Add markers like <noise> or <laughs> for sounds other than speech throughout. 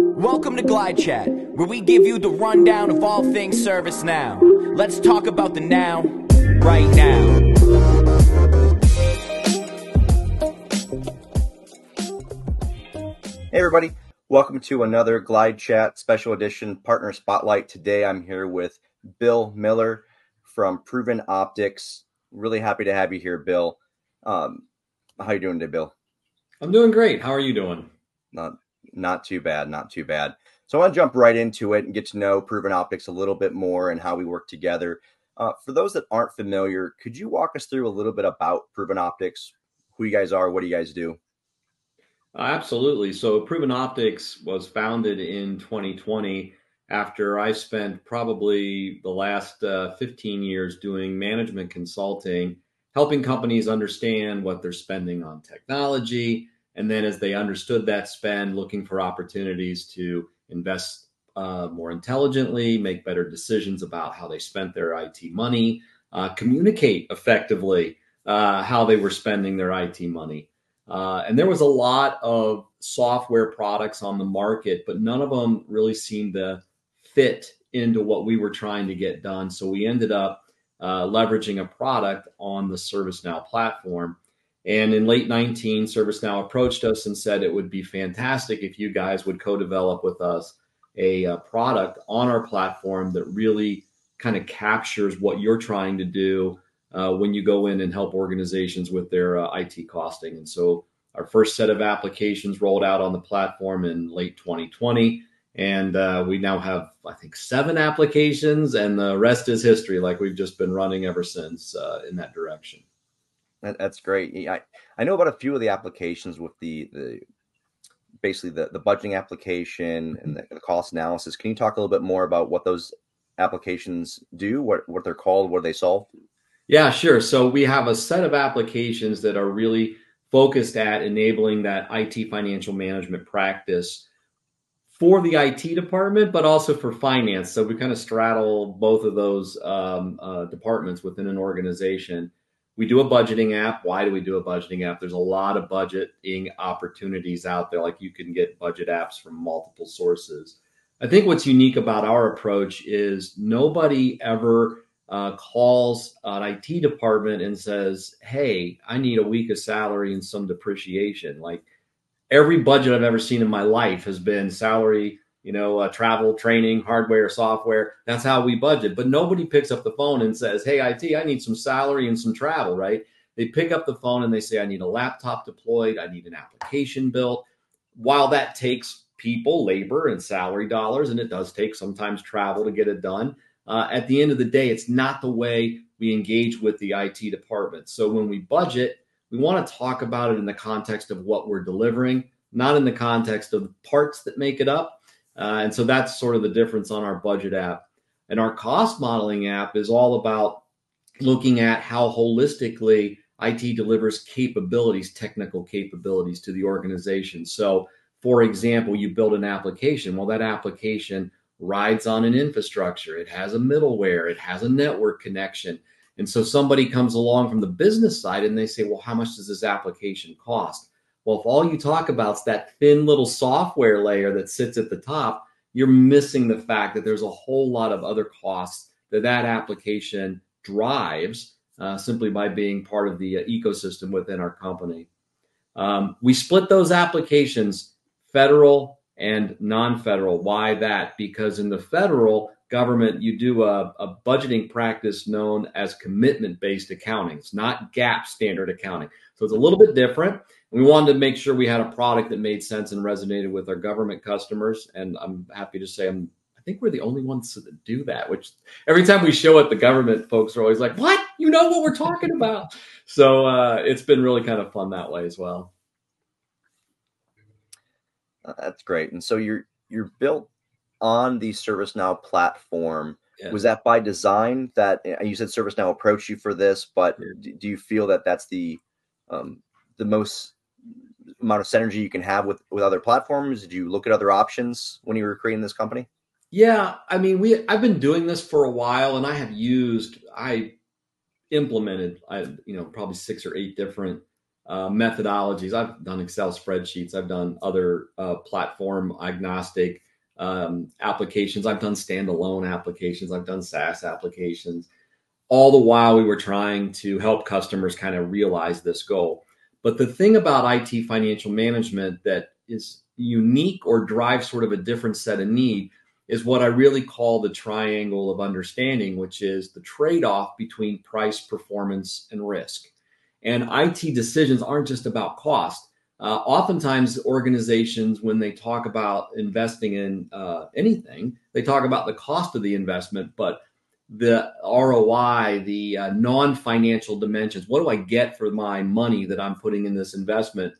Welcome to Glide Chat, where we give you the rundown of all things ServiceNow. Let's talk about the now, right now. Hey, everybody. Welcome to another Glide Chat special edition partner spotlight. Today I'm here with Bill Miller from Proven Optics. Really happy to have you here, Bill. Um, how you doing today, Bill? I'm doing great. How are you doing? Not not too bad, not too bad. So I want to jump right into it and get to know Proven Optics a little bit more and how we work together. Uh, for those that aren't familiar, could you walk us through a little bit about Proven Optics, who you guys are, what do you guys do? Uh, absolutely. So Proven Optics was founded in 2020 after I spent probably the last uh, 15 years doing management consulting, helping companies understand what they're spending on technology, and then as they understood that spend, looking for opportunities to invest uh, more intelligently, make better decisions about how they spent their IT money, uh, communicate effectively uh, how they were spending their IT money. Uh, and there was a lot of software products on the market, but none of them really seemed to fit into what we were trying to get done. So we ended up uh, leveraging a product on the ServiceNow platform and in late 19, ServiceNow approached us and said it would be fantastic if you guys would co develop with us a, a, product on our platform that really kind of captures what you're trying to do uh, when you go in and help organizations with their uh, IT costing. And so our first set of applications rolled out on the platform in late 2020. And uh, we now have, I think, seven applications, and the rest is history, like we've just been running ever since uh, in that direction. That, that's great. I, I know about a few of the applications with the the basically the, the budgeting application and mm-hmm. the, the cost analysis. Can you talk a little bit more about what those applications do, what what they're called, what they solve? Yeah, sure. So we have a set of applications that are really focused at enabling that IT financial management practice for the IT department, but also for finance. So we kind of straddle both of those um, uh, departments within an organization we do a budgeting app. Why do we do a budgeting app? There's a lot of budgeting opportunities out there. Like you can get budget apps from multiple sources. I think what's unique about our approach is nobody ever uh, calls an IT department and says, Hey, I need a week of salary and some depreciation. Like every budget I've ever seen in my life has been salary you know, uh, travel, training, hardware, software. That's how we budget. But nobody picks up the phone and says, "Hey, IT, I need some salary and some travel." Right? They pick up the phone and they say, "I need a laptop deployed. I need an application built." While that takes people, labor, and salary dollars, and it does take sometimes travel to get it done. Uh, at the end of the day, it's not the way we engage with the IT department. So when we budget, we want to talk about it in the context of what we're delivering, not in the context of the parts that make it up uh, and so that's sort of the difference on our budget app. And our cost modeling app is all about looking at how holistically IT delivers capabilities, technical capabilities to the organization. So, for example, you build an application. Well, that application rides on an infrastructure, it has a middleware, it has a network connection. And so somebody comes along from the business side and they say, well, how much does this application cost? Well, if all you talk about is that thin little software layer that sits at the top, you're missing the fact that there's a whole lot of other costs that that application drives uh, simply by being part of the uh, ecosystem within our company. Um, we split those applications federal and non federal. Why that? Because in the federal government, you do a, a budgeting practice known as commitment based accounting. It's not GAAP standard accounting. So it's a little bit different. We wanted to make sure we had a product that made sense and resonated with our government customers. And I'm happy to say I'm I think we're the only ones that do that, which every time we show it, the government folks are always like, What? You know what we're talking about. So uh, it's been really kind of fun that way as well. Uh, that's great. And so you're you're built on the ServiceNow platform. Yeah. Was that by design that uh, you said ServiceNow approached you for this, but yeah. do you feel that that's the um, the most amount of synergy you can have with with other platforms? Did you look at other options when you were creating this company? Yeah, I mean, we I've been doing this for a while, and I have used I implemented I you know probably six or eight different uh, methodologies. I've done Excel spreadsheets. I've done other uh, platform agnostic um, applications. I've done standalone applications. I've done SaaS applications. All the while, we were trying to help customers kind of realize this goal. But the thing about IT financial management that is unique or drives sort of a different set of need is what I really call the triangle of understanding, which is the trade off between price, performance, and risk. And IT decisions aren't just about cost. Uh, oftentimes, organizations, when they talk about investing in uh, anything, they talk about the cost of the investment, but the ROI, the uh, non financial dimensions, what do I get for my money that I'm putting in this investment?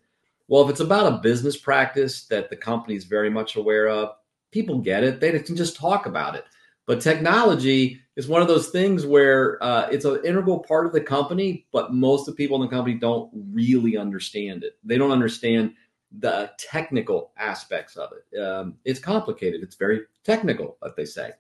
Well, if it's about a business practice that the company is very much aware of, people get it. They can just talk about it. But technology is one of those things where uh, it's an integral part of the company, but most of the people in the company don't really understand it. They don't understand the technical aspects of it. Um, it's complicated. It's very technical, what they say.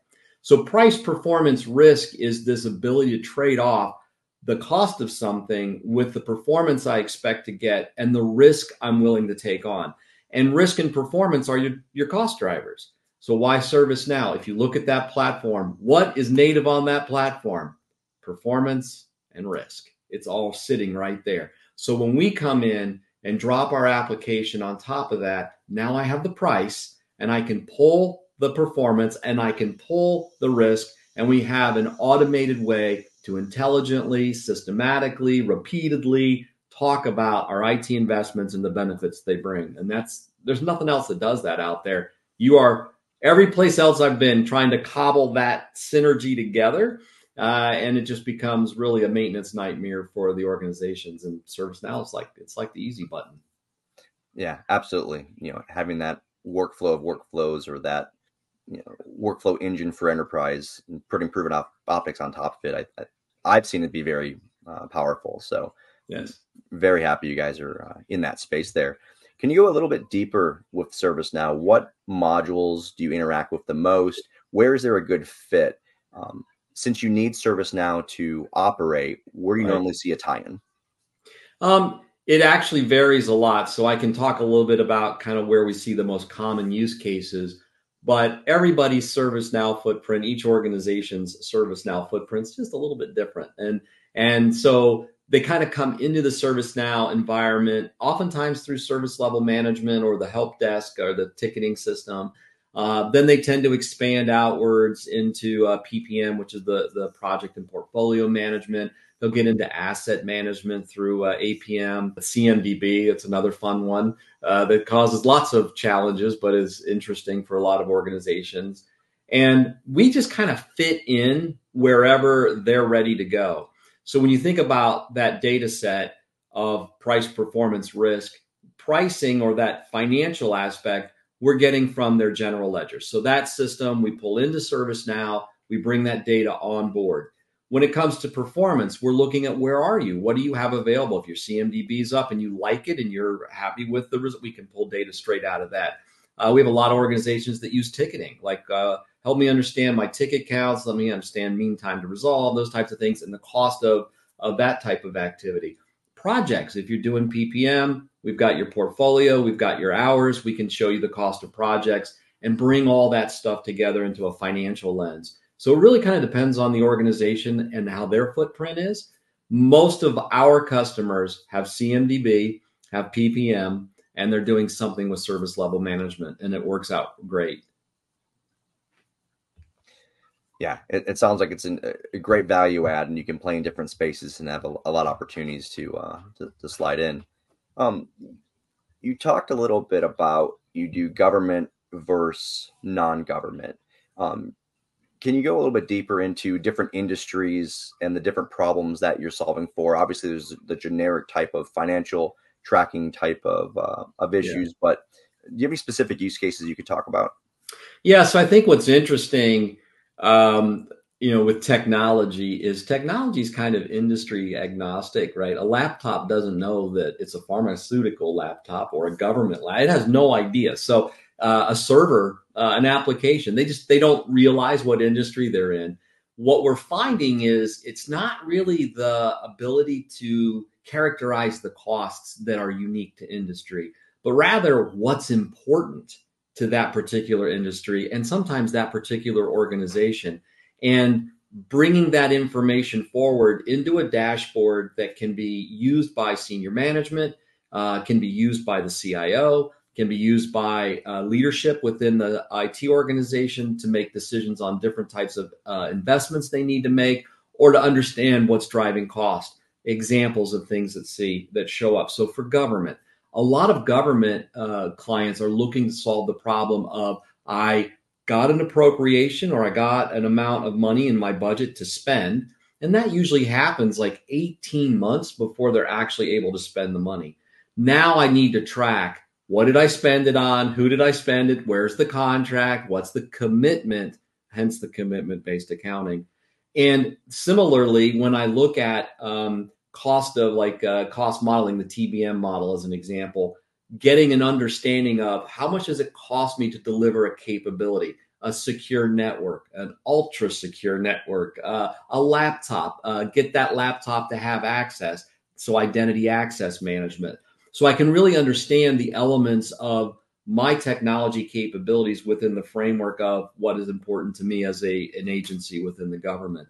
So, price performance risk is this ability to trade off the cost of something with the performance I expect to get and the risk I'm willing to take on. And risk and performance are your, your cost drivers. So why ServiceNow? If you look at that platform, what is native on that platform? Performance and risk. It's all sitting right there. So when we come in and drop our application on top of that, now I have the price and I can pull the performance and I can pull the risk and we have an automated way to intelligently, systematically, repeatedly talk about our IT investments and the benefits they bring. And that's there's nothing else that does that out there. You are every place else I've been trying to cobble that synergy together. Uh, and it just becomes really a maintenance nightmare for the organizations. And ServiceNow is like it's like the easy button. Yeah, absolutely. You know, having that workflow of workflows or that you know, workflow engine for enterprise and putting proven op- optics on top of it, I, have seen it be very uh, powerful. So, yes, very happy you guys are uh, in that space there. Can you go a little bit deeper with ServiceNow? What modules do you interact with the most? Where is there a good fit? Um, since you need ServiceNow to operate, where do you right. normally see a tie-in? Um, it actually varies a lot. So I can talk a little bit about kind of where we see the most common use cases. But everybody's ServiceNow footprint, each organization's ServiceNow footprint is just a little bit different. And and so they kind of come into the ServiceNow environment, oftentimes through service level management or the help desk or the ticketing system. Uh, then they tend to expand outwards into uh, PPM, which is the, the project and portfolio management. They'll get into asset management through uh, APM, CMDB. It's another fun one uh, that causes lots of challenges, but is interesting for a lot of organizations. And we just kind of fit in wherever they're ready to go. So when you think about that data set of price performance risk, pricing or that financial aspect, we're getting from their general ledger. So that system we pull into ServiceNow, we bring that data on board. When it comes to performance, we're looking at where are you? What do you have available? If your CMDB is up and you like it and you're happy with the result, we can pull data straight out of that. Uh, we have a lot of organizations that use ticketing, like uh, help me understand my ticket counts, let me understand mean time to resolve, those types of things, and the cost of, of that type of activity. Projects, if you're doing PPM, we've got your portfolio, we've got your hours, we can show you the cost of projects and bring all that stuff together into a financial lens. So it really kind of depends on the organization and how their footprint is. Most of our customers have CMDB, have PPM, and they're doing something with service level management, and it works out great yeah, it, it, sounds like it's an, a great value add, and you can play in different spaces and have a, a lot of opportunities to, uh, to, to slide in. Um, you talked a little bit about you do government versus non-government. Um, can you go a little bit deeper into different industries and the different problems that you're solving for? Obviously, there's the generic type of financial tracking type of uh, of issues, yeah. but do you have any specific use cases you could talk about? Yeah, so I think what's interesting um, you know, with technology is technology is kind of industry agnostic, right? A laptop doesn't know that it's a pharmaceutical laptop or a government lab. It has no idea. So uh, a server, uh, an application, they just they don't realize what industry they're in. what we're finding is it's not really the ability to characterize the costs that are unique to industry, but rather what's important to that particular industry and sometimes that particular organization. And bringing that information forward into a dashboard that can be used by senior management, uh, can be used by the CIO, can be used by uh, leadership within the IT organization to make decisions on different types of uh, investments they need to make or to understand what's driving cost. Examples of things that see that show up. So for government, a lot of government uh, clients are looking to solve the problem of I got an appropriation or I got an amount of money in my budget to spend. And that usually happens like 18 months before they're actually able to spend the money. Now I need to track what did I spend it on? Who did I spend it? Where's the contract? What's the commitment? Hence the commitment based accounting. And similarly, when I look at um, cost of like uh, cost modeling, the TBM model as an example, getting an understanding of how much does it cost me to deliver a capability, a secure network, an ultra secure network, uh, a laptop, uh, get that laptop to have access. So identity access management. So I can really understand the elements of my technology capabilities within the framework of what is important to me as a an agency within the government.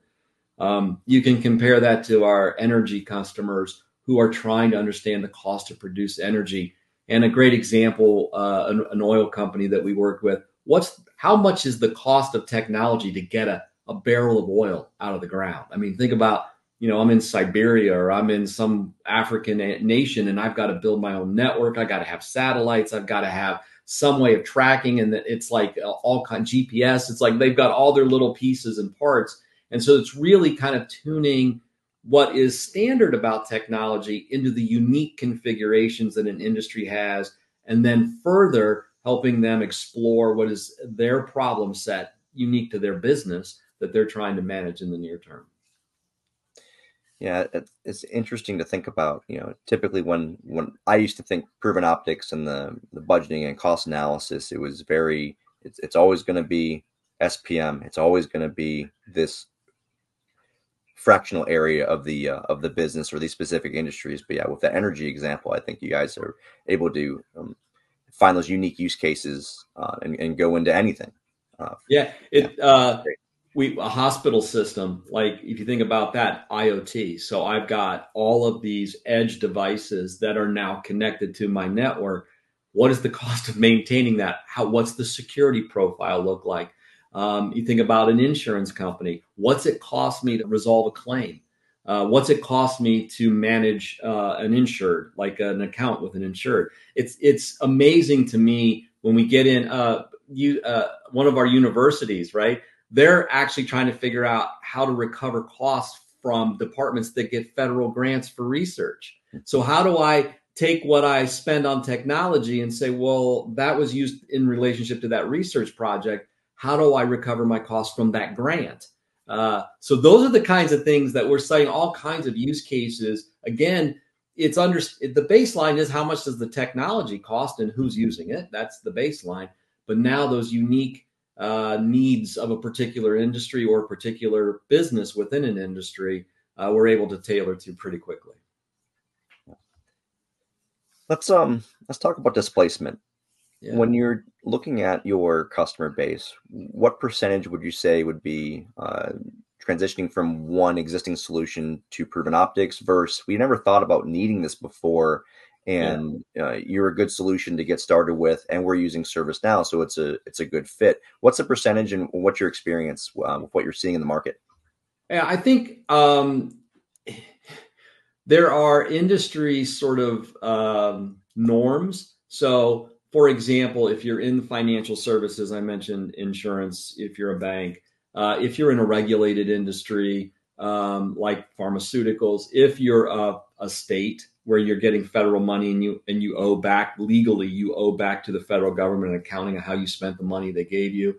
Um, you can compare that to our energy customers who are trying to understand the cost to produce energy. And a great example, uh, an, an, oil company that we worked with, what's how much is the cost of technology to get a, a barrel of oil out of the ground? I mean, think about, you know, I'm in Siberia or I'm in some African nation and I've got to build my own network. I got to have satellites. I've got to have some way of tracking and it's like uh, all kind GPS. It's like they've got all their little pieces and parts and so it's really kind of tuning what is standard about technology into the unique configurations that an industry has, and then further helping them explore what is their problem set unique to their business that they're trying to manage in the near term. Yeah, it's interesting to think about. You know, typically when when I used to think proven optics and the the budgeting and cost analysis, it was very. It's it's always going to be SPM. It's always going to be this fractional area of the uh, of the business or these specific industries. But yeah, with the energy example, I think you guys are able to um, find those unique use cases uh, and, and, go into anything. Uh, yeah, it yeah. We a hospital system like if you think about that IoT. So I've got all of these edge devices that are now connected to my network. What is the cost of maintaining that? How what's the security profile look like? Um, you think about an insurance company. What's it cost me to resolve a claim? Uh, what's it cost me to manage uh, an insured, like an account with an insured? It's it's amazing to me when we get in. Uh, you uh, one of our universities, right? They're actually trying to figure out how to recover costs from departments that get federal grants for research. So how do I take what I spend on technology and say, well, that was used in relationship to that research project how do I recover my costs from that grant? Uh, so those are the kinds of things that we're citing all kinds of use cases. Again, it's under the baseline is how much does the technology cost and who's using it. That's the baseline. But now those unique uh, needs of a particular industry or a particular business within an industry, uh, we're able to tailor to pretty quickly. Let's um let's talk about displacement. Yeah. When you're looking at your customer base, what percentage would you say would be uh, transitioning from one existing solution to proven optics versus we never thought about needing this before and yeah. uh, you're a good solution to get started with and we're using ServiceNow so it's a it's a good fit. What's the percentage and what's your experience uh, with what you're seeing in the market? Yeah i think um, there are industry sort of um, norms. So for example, if you're in financial services, I mentioned insurance, if you're a bank, uh, if you're in a regulated industry um, like pharmaceuticals, if you're a, a, state where you're getting federal money and you and you owe back legally, you owe back to the federal government an accounting of how you spent the money they gave you.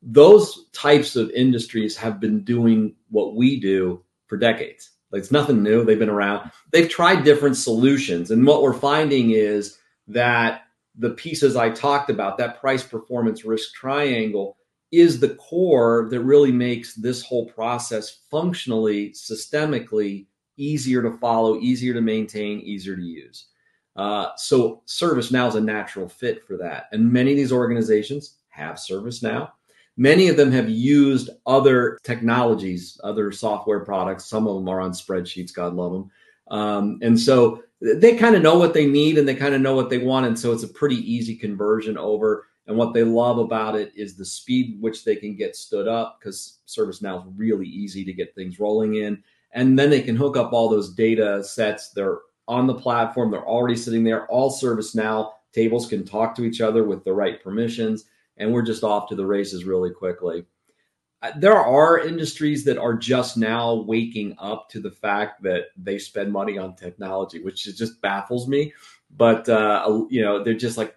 Those types of industries have been doing what we do for decades. Like it's nothing new. They've been around. They've tried different solutions, and what we're finding is that the pieces I talked about, that price performance risk triangle, is the core that really makes this whole process functionally, systemically easier to follow, easier to maintain, easier to use. Uh, so ServiceNow is a natural fit for that. And many of these organizations have ServiceNow. Many of them have used other technologies, other software products. Some of them are on spreadsheets, God love them. Um, and so they kind of know what they need and they kind of know what they want. And so it's a pretty easy conversion over. And what they love about it is the speed which they can get stood up because ServiceNow is really easy to get things rolling in. And then they can hook up all those data sets. They're on the platform, they're already sitting there. All service now. tables can talk to each other with the right permissions. And we're just off to the races really quickly. Uh, there are industries that are just now waking up to the fact that they spend money on technology, which just baffles me. But uh, you know, they're just like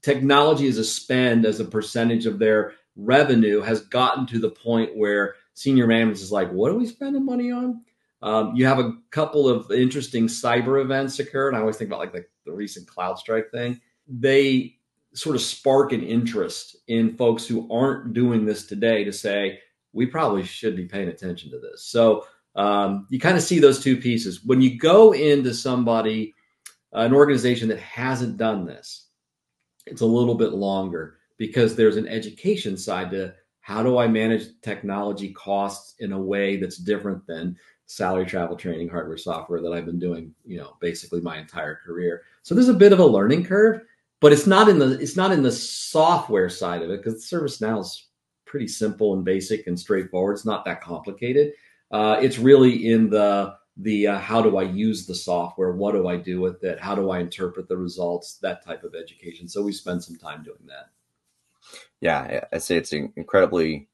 technology as a spend as a percentage of their revenue has gotten to the point where senior management is like, what are we spending money on? Um, you have a couple of interesting cyber events occur, and I always think about like the, the recent CrowdStrike thing. They sort of spark an interest in folks who aren't doing this today to say we probably should be paying attention to this. So um, you kind of see those two pieces when you go into somebody, an organization that hasn't done this. It's a little bit longer because there's an education side to how do I manage technology costs in a way that's different than salary, travel, training, hardware, software that I've been doing, you know, basically my entire career. So there's a bit of a learning curve, but it's not in the it's not in the software side of it because ServiceNow is pretty simple and basic and straightforward. It's not that complicated. Uh, it's really in the the uh, how do I use the software? What do I do with it? How do I interpret the results? That type of education. So we spend some time doing that. Yeah, I say it's an incredibly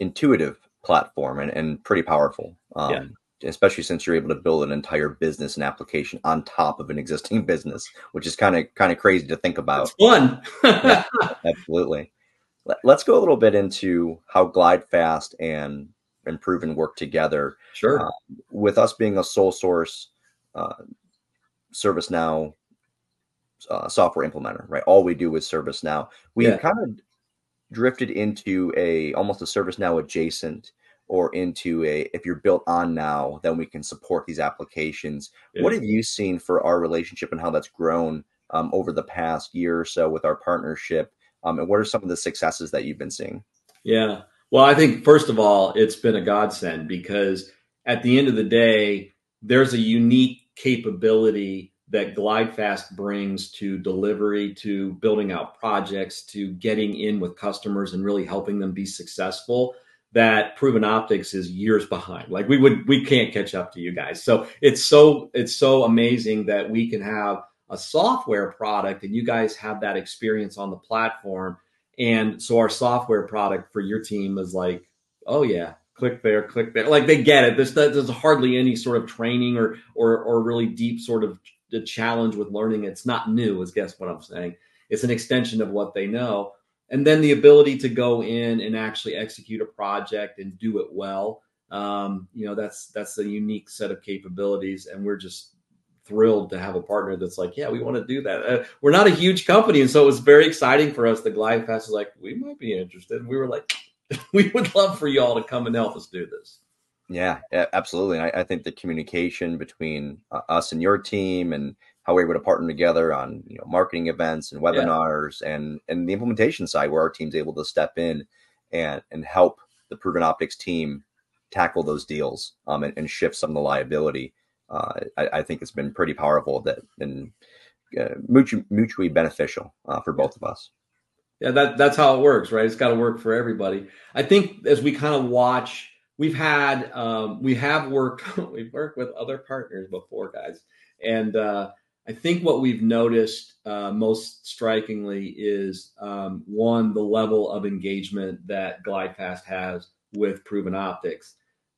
intuitive platform and, and pretty powerful. Um, yeah especially since you're able to build an entire business and application on top of an existing <laughs> business, which is kind of kind of crazy to think about. It's fun. yeah, <laughs> absolutely. Let's go a little bit into how GlideFast and Improve and Proven work together. Sure. Uh, with us being a sole source uh, ServiceNow uh, software implementer, right? All we do is ServiceNow. We yeah. kind of drifted into a almost a ServiceNow adjacent or into a if you're built on now then we can support these applications yeah. what have you seen for our relationship and how that's grown um, over the past year or so with our partnership um, and what are some of the successes that you've been seeing yeah well i think first of all it's been a godsend because at the end of the day there's a unique capability that glidefast brings to delivery to building out projects to getting in with customers and really helping them be successful that proven optics is years behind. Like we would we can't catch up to you guys. So it's so it's so amazing that we can have a software product and you guys have that experience on the platform. And so our software product for your team is like oh yeah click there click there. Like they get it. There's there's hardly any sort of training or or or really deep sort of the challenge with learning it's not new is guess what i'm saying? It's an extension of what they know. And then the ability to go in and actually execute a project and do it well. Um, you know that's that's a unique set of capabilities and we're just thrilled to have a partner that's like yeah we want to do that. Uh, we're not a huge company and so it was very exciting for us the glidefast was like we might be interested. And we were like <laughs> we would love for y'all to come and help us do this yeah absolutely I, I think the communication between uh, us and your team and how we're able to partner together on you know marketing events and webinars yeah. and and the implementation side where our team's able to step in and and help the proven optics team tackle those deals um, and, and shift some of the liability uh, I, I, think it's been pretty powerful that and uh, mutually, mutually beneficial uh, for both of us. Yeah that that's how it works right? It's got to work for everybody. I think as we kind of watch we've had um, we have worked <laughs> we've worked with other partners before guys and uh, I think what we've noticed uh, most strikingly is um, one, the level of engagement that GlideFast has with Proven Optics.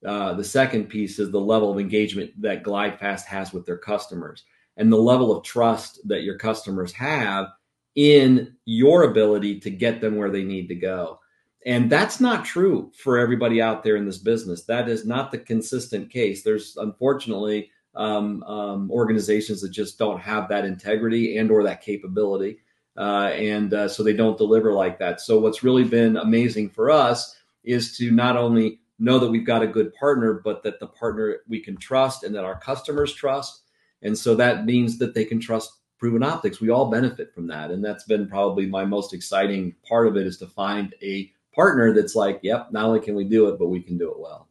Uh, the second piece is the level of engagement that GlideFast has with their customers and the level of trust that your customers have in your ability to get them where they need to go. And that's not true for everybody out there in this business. That is not the consistent case. There's unfortunately um, um, organizations that just don't have that integrity and or that capability. uh, and uh, so they don't deliver like that. So what's really been amazing for us is to not only know that we've got a good partner, but that the partner we can trust and that our customers trust. And so that means that they can trust proven optics. We all benefit from that. And that's been probably my most exciting part of it is to find a partner that's like, yep, not only can we do it, but we can do it well.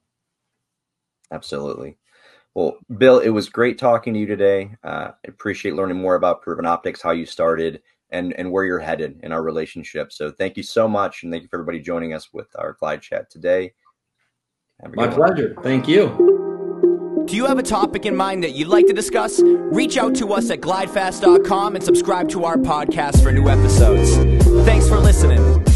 Absolutely. Well, Bill, it was great talking to you today. Uh, I appreciate learning more about Proven Optics, how you started, and and where you're headed in our relationship. So thank you so much, and thank you for everybody joining us with our Glide Chat today. My pleasure. One. Thank you. Do you have a topic in mind that you'd like to discuss? Reach out to us at glidefast.com and subscribe to our podcast for new episodes. Thanks for listening.